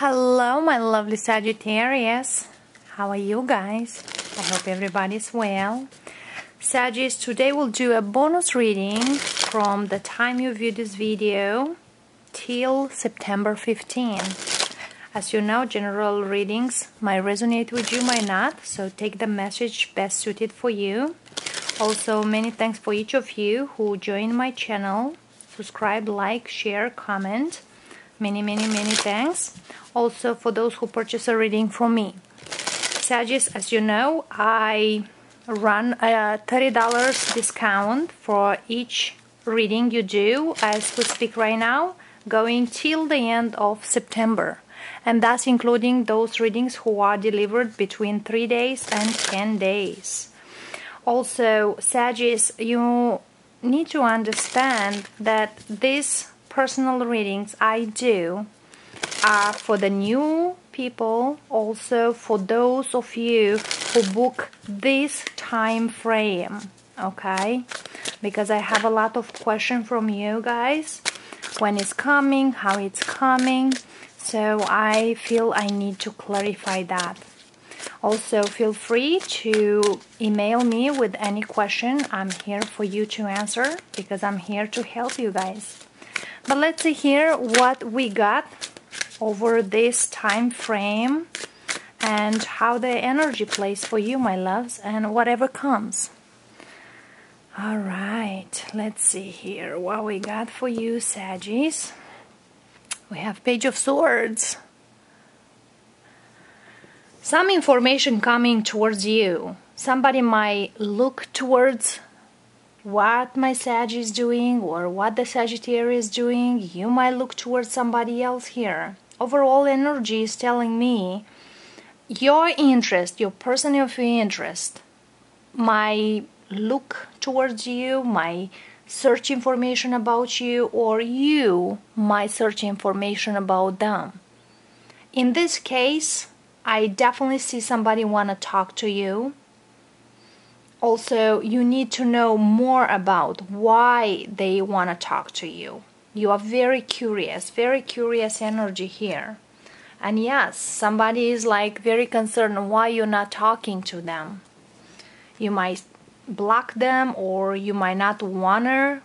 Hello, my lovely Sagittarius. How are you guys? I hope everybody's well. Sagittarius, today we'll do a bonus reading from the time you view this video till September 15. As you know, general readings might resonate with you, might not, so take the message best suited for you. Also, many thanks for each of you who joined my channel. Subscribe, like, share, comment. Many, many, many thanks. Also, for those who purchase a reading from me. Sages, as you know, I run a $30 discount for each reading you do as we speak right now, going till the end of September. And that's including those readings who are delivered between 3 days and 10 days. Also, Sages, you need to understand that these personal readings I do are for the new people, also for those of you who book this time frame, okay? Because I have a lot of questions from you guys when it's coming, how it's coming, so I feel I need to clarify that. Also, feel free to email me with any question. I'm here for you to answer because I'm here to help you guys. But let's see here what we got over this time frame and how the energy plays for you, my loves, and whatever comes. All right, let's see here what we got for you, Saggies. We have Page of Swords. Some information coming towards you. Somebody might look towards what my Sag is doing or what the Sagittarius is doing. You might look towards somebody else here. Overall energy is telling me your interest, your person of interest, my look towards you, my search information about you, or you might search information about them. In this case, I definitely see somebody want to talk to you. Also, you need to know more about why they want to talk to you. You are very curious, very curious energy here. And yes, somebody is like very concerned why you're not talking to them. You might block them or you might not want to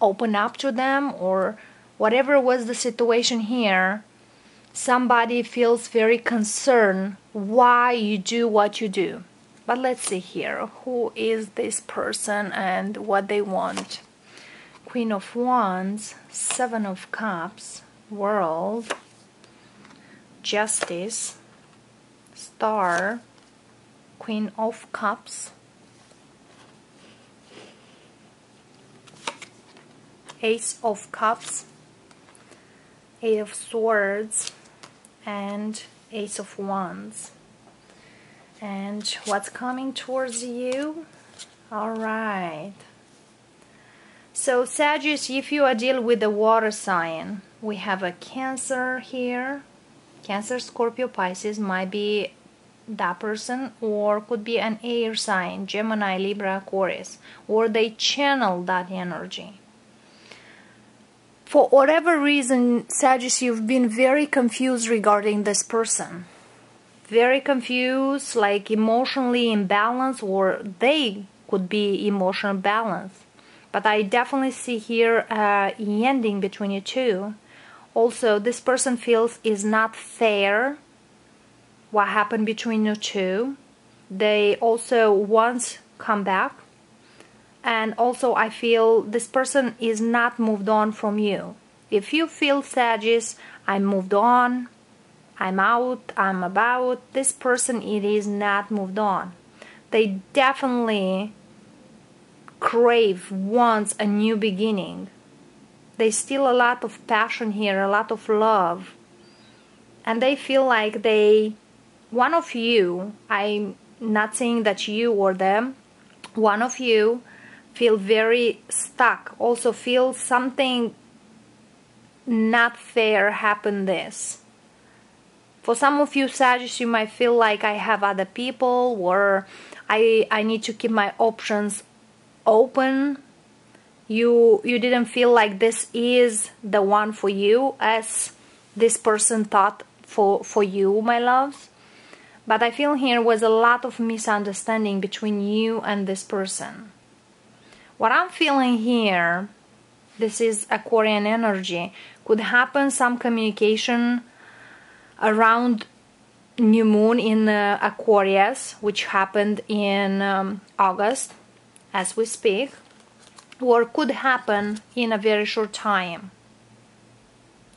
open up to them or whatever was the situation here somebody feels very concerned why you do what you do. But let's see here who is this person and what they want. Queen of Wands, Seven of Cups, World, Justice, Star, Queen of Cups, Ace of Cups, Eight of Swords, and Ace of Wands. And what's coming towards you? All right. So Sagittarius, if you are dealing with the water sign, we have a Cancer here. Cancer, Scorpio, Pisces might be that person or could be an air sign, Gemini, Libra, Aquarius, or they channel that energy for whatever reason, Sagittarius, you've been very confused regarding this person. Very confused, like emotionally imbalanced, or they could be emotional balance. But I definitely see here uh, ending between you two. Also, this person feels is not fair what happened between you two. They also once come back and also I feel this person is not moved on from you. If you feel Sagittarius, I moved on, I'm out, I'm about, this person it is not moved on. They definitely crave, wants a new beginning. There's still a lot of passion here, a lot of love. And they feel like they, one of you, I'm not saying that you or them, one of you feel very stuck also feel something not fair happen this for some of you sages you might feel like I have other people or I I need to keep my options open you you didn't feel like this is the one for you as this person thought for for you, my loves. But I feel here was a lot of misunderstanding between you and this person. What I'm feeling here, this is Aquarian energy, could happen some communication around new moon in uh, Aquarius, which happened in um, August as we speak, or could happen in a very short time.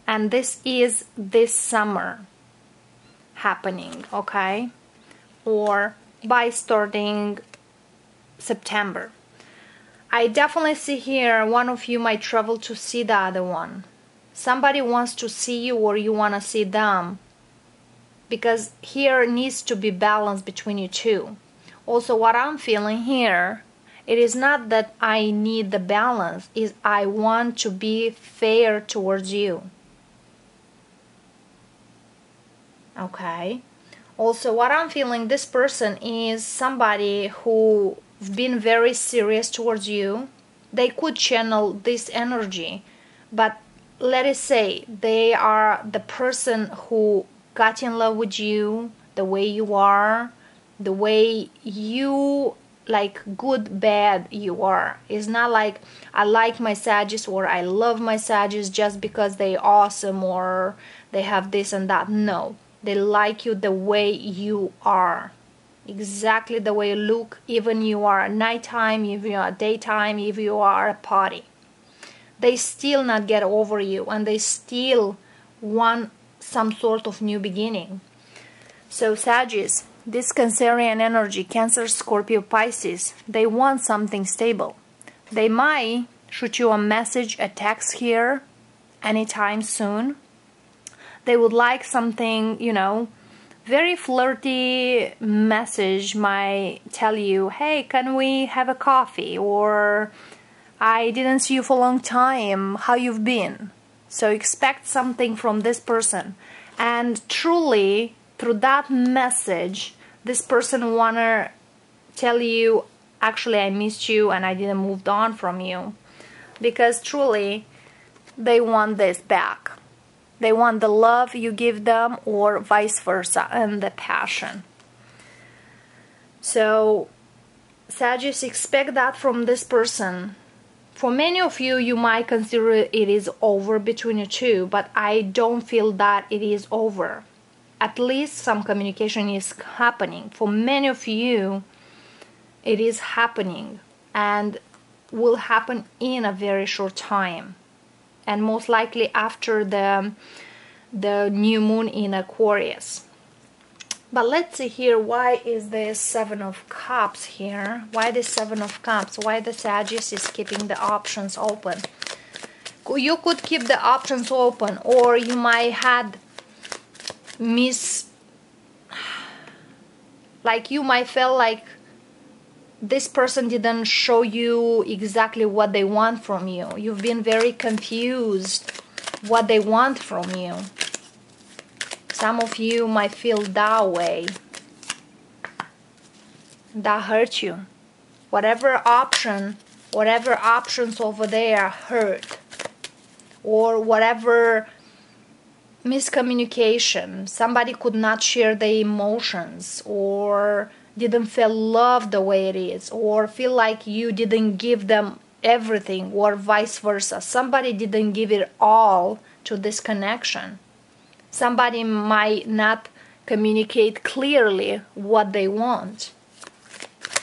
And this is this summer happening, okay? Or by starting September. I definitely see here one of you might travel to see the other one. Somebody wants to see you or you want to see them because here needs to be balance between you two. Also, what I'm feeling here, it is not that I need the balance, is I want to be fair towards you. Okay. Also, what I'm feeling, this person is somebody who been very serious towards you. They could channel this energy, but let us say they are the person who got in love with you the way you are, the way you like good bad you are. It's not like i like my sages or i love my sages just because they awesome or they have this and that. No they like you the way you are. Exactly the way you look even you are at nighttime if you are daytime if you are a party. They still not get over you and they still want some sort of new beginning. So Sagittarius, this Cancerian energy, Cancer, Scorpio, Pisces, they want something stable. They might shoot you a message, a text here anytime soon. They would like something, you know, very flirty message might tell you, hey, can we have a coffee? Or I didn't see you for a long time, how you've been? So expect something from this person. And truly, through that message, this person wanna tell you, actually I missed you and I didn't move on from you. Because truly, they want this back. They want the love you give them or vice versa and the passion. So, Sagittarius, expect that from this person for many of you, you might consider it is over between you two, but I don't feel that it is over. At least some communication is happening. For many of you, it is happening and will happen in a very short time. And most likely after the, the new moon in Aquarius. But let's see here, why is the Seven of Cups here? Why the Seven of Cups? Why the Sagittarius is keeping the options open? You could keep the options open or you might had miss... Like you might feel like this person didn't show you exactly what they want from you. You've been very confused what they want from you. Some of you might feel that way. That hurt you. Whatever option, whatever options over there hurt. Or whatever miscommunication. Somebody could not share their emotions or didn't feel love the way it is or feel like you didn't give them everything or vice versa. Somebody didn't give it all to this connection somebody might not communicate clearly what they want.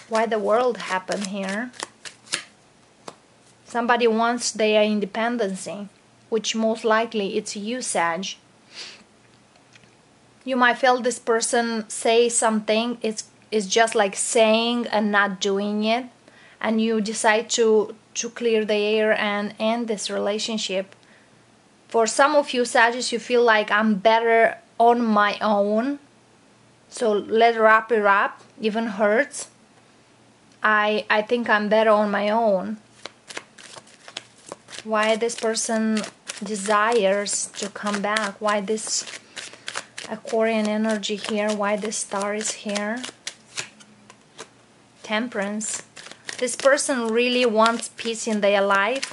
Why the world happen here? Somebody wants their independency, which most likely it's you, Sag. You might feel this person say something, it's, it's just like saying and not doing it, and you decide to, to clear the air and end this relationship for some of you Sagittarius, you feel like I'm better on my own. So let wrap it up, even hurts. I I think I'm better on my own. Why this person desires to come back? Why this Aquarian energy here? Why this star is here? Temperance. This person really wants peace in their life.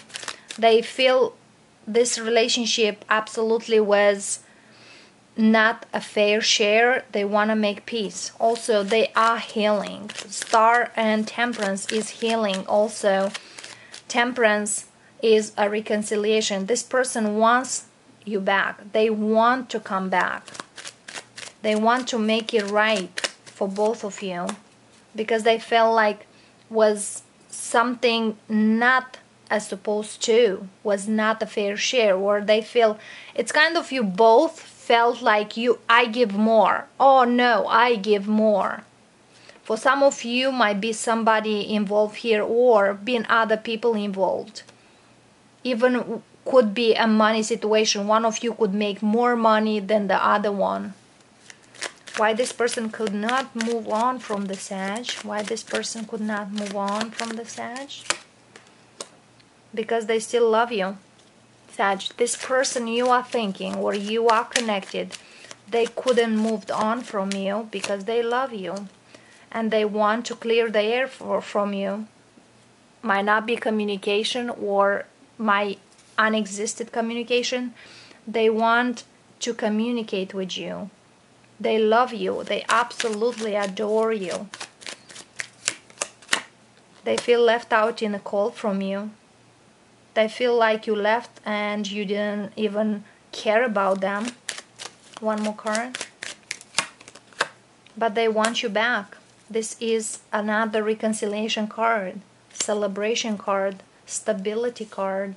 They feel this relationship absolutely was not a fair share. They want to make peace. Also they are healing. Star and temperance is healing also. Temperance is a reconciliation. This person wants you back. They want to come back. They want to make it right for both of you because they felt like was something not as supposed to was not a fair share or they feel it's kind of you both felt like you I give more. Oh no, I give more. For some of you might be somebody involved here or being other people involved. Even could be a money situation. One of you could make more money than the other one. Why this person could not move on from the Sag? Why this person could not move on from the Sag? Because they still love you. Sag, this person you are thinking or you are connected, they couldn't move on from you because they love you and they want to clear the air for, from you. Might not be communication or my unexisted communication. They want to communicate with you. They love you. They absolutely adore you. They feel left out in the cold from you they feel like you left and you didn't even care about them. One more card. But they want you back. This is another reconciliation card, celebration card, stability card.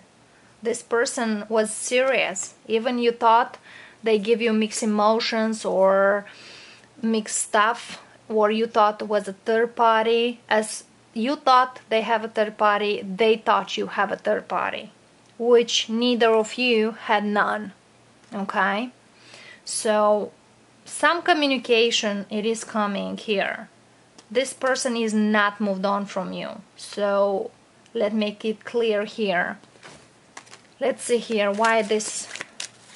This person was serious. Even you thought they give you mixed emotions or mixed stuff, or you thought was a third party as you thought they have a third party, they thought you have a third party, which neither of you had none. Okay? So, some communication it is coming here. This person is not moved on from you. So, let's make it clear here. Let's see here why this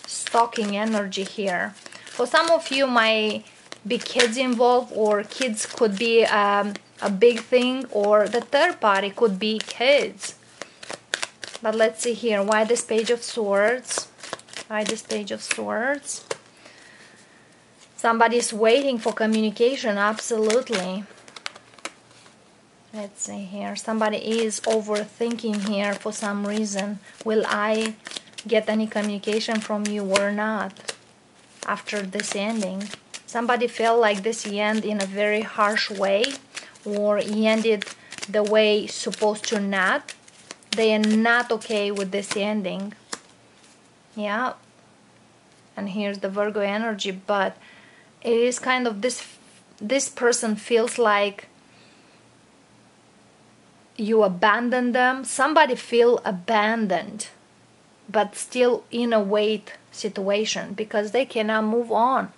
stalking energy here. For some of you might be kids involved or kids could be um, a big thing or the third party could be kids. But let's see here. Why this page of swords? Why this page of swords? Somebody's waiting for communication absolutely. Let's see here. Somebody is overthinking here for some reason. Will I get any communication from you or not after this ending somebody felt like this end in a very harsh way or ended the way supposed to not they are not okay with this ending. Yeah. And here's the Virgo energy but it is kind of this this person feels like you abandon them. Somebody feel abandoned but still in a wait situation because they cannot move on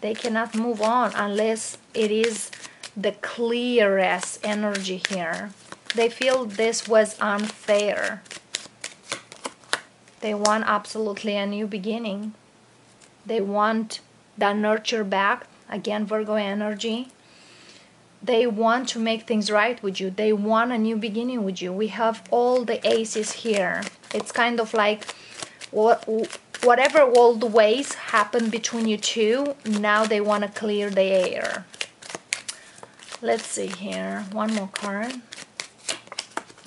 they cannot move on unless it is the clearest energy here. They feel this was unfair. They want absolutely a new beginning. They want that nurture back, again, Virgo energy. They want to make things right with you. They want a new beginning with you. We have all the aces here. It's kind of like what whatever old ways happened between you two, now they want to clear the air. Let's see here one more card.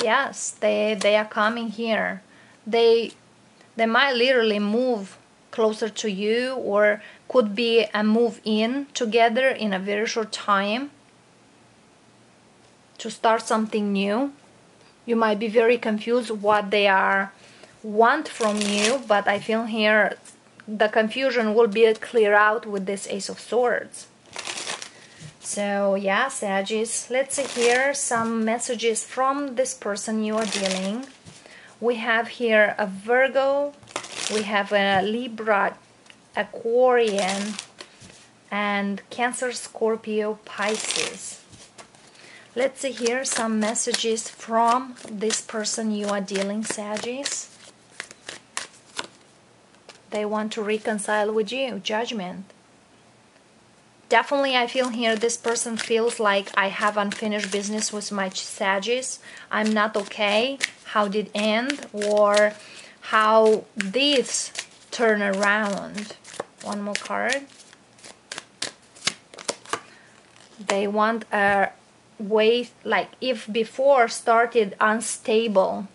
Yes they they are coming here. They they might literally move closer to you or could be a move in together in a very short time to start something new. You might be very confused what they are want from you but i feel here the confusion will be clear out with this ace of swords so yeah, Sagittarius, let's see here some messages from this person you are dealing. We have here a Virgo, we have a Libra, Aquarian, and Cancer, Scorpio, Pisces. Let's see here some messages from this person you are dealing, Sagittarius. They want to reconcile with you, judgment definitely I feel here this person feels like I have unfinished business with my Sagittarius. I'm not okay. How did end or how this turn around. One more card. They want a way, like if before started unstable,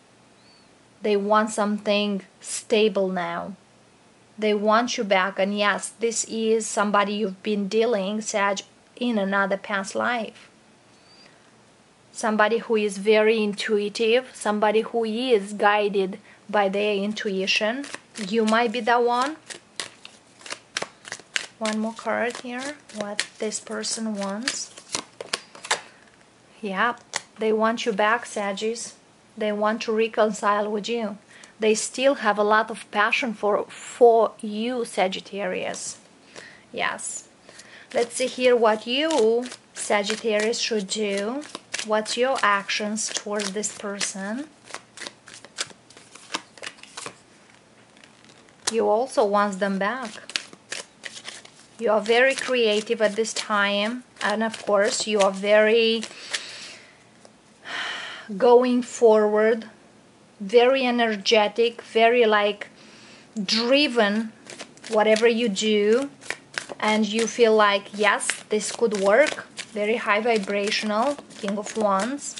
they want something stable now. They want you back, and yes, this is somebody you've been dealing, Sag, in another past life. Somebody who is very intuitive, somebody who is guided by their intuition. You might be the one. One more card here. What this person wants. Yeah, they want you back, Sagittarius. They want to reconcile with you. They still have a lot of passion for for you, Sagittarius. Yes. Let's see here what you, Sagittarius, should do. What's your actions towards this person? You also want them back. You are very creative at this time, and of course, you are very going forward, very energetic, very like driven, whatever you do, and you feel like, yes, this could work, very high vibrational, King of Wands.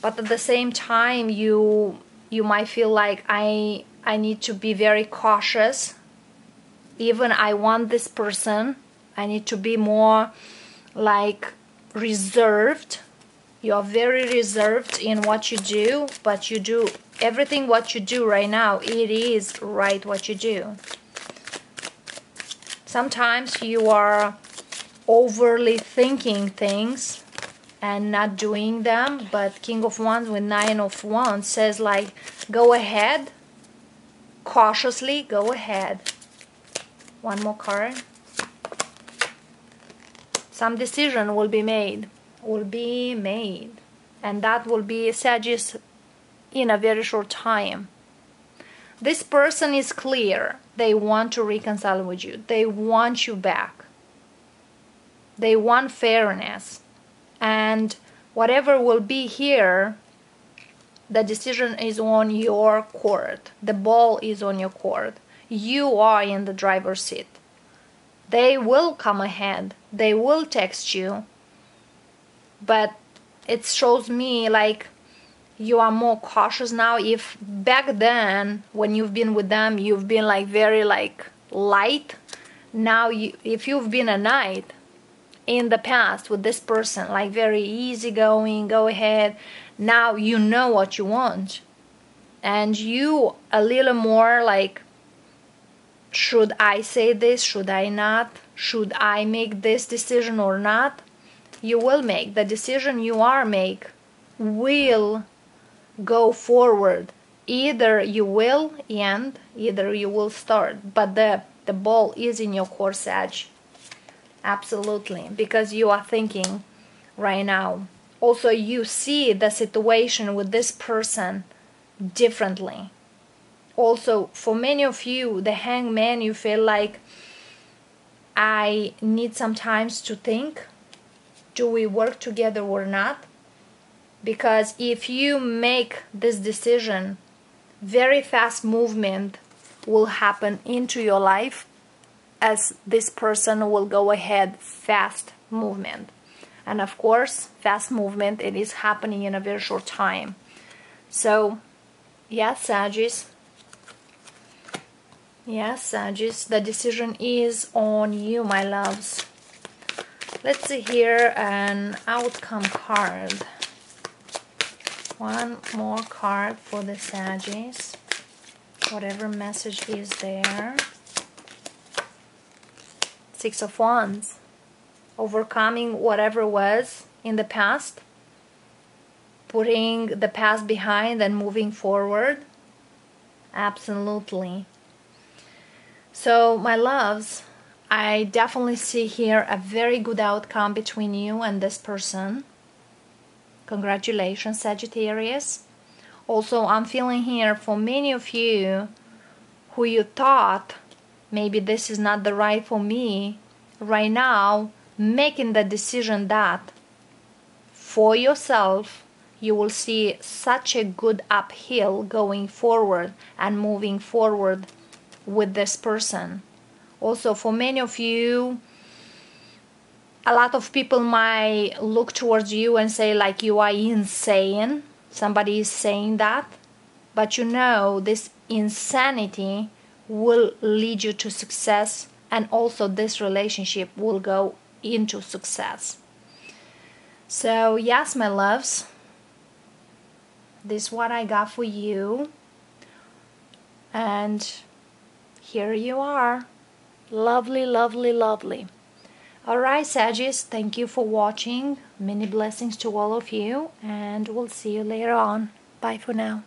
But at the same time, you you might feel like I I need to be very cautious. Even I want this person, I need to be more like reserved. You're very reserved in what you do, but you do everything what you do right now, it is right what you do. Sometimes you are overly thinking things and not doing them, but King of Wands with Nine of Wands says like go ahead cautiously go ahead. One more card. Some decision will be made, will be made, and that will be Sagittarius in a very short time. This person is clear. They want to reconcile with you. They want you back. They want fairness. And whatever will be here the decision is on your court. The ball is on your court. You are in the driver's seat. They will come ahead. They will text you. But it shows me like you are more cautious now. If back then, when you've been with them, you've been like very like light. Now, you, if you've been a knight in the past with this person, like very easygoing, go ahead, now you know what you want and you a little more like should i say this should i not should i make this decision or not you will make the decision you are make will go forward. Either you will end either you will start but the the ball is in your corsage. Absolutely. Because you are thinking right now. Also you see the situation with this person differently. Also for many of you the hangman you feel like i need some times to think do we work together or not? Because if you make this decision very fast movement will happen into your life as this person will go ahead fast movement. And of course fast movement it is happening in a very short time. So yes Sagittarius. Yes Sagittarius the decision is on you my loves let's see here an outcome card. One more card for the Sagittarius whatever message is there. Six of wands. Overcoming whatever was in the past, putting the past behind and moving forward. Absolutely. So, my loves, I definitely see here a very good outcome between you and this person. Congratulations, Sagittarius. Also, I'm feeling here for many of you who you thought maybe this is not the right for me right now making the decision that for yourself you will see such a good uphill going forward and moving forward with this person Also, for many of you, a lot of people might look towards you and say, like, you are insane. Somebody is saying that. But you know, this insanity will lead you to success, and also this relationship will go into success. So, yes, my loves, this is what I got for you. And here you are. Lovely, lovely, lovely. Alright, Sagittarius, thank you for watching. Many blessings to all of you, and we'll see you later on. Bye for now.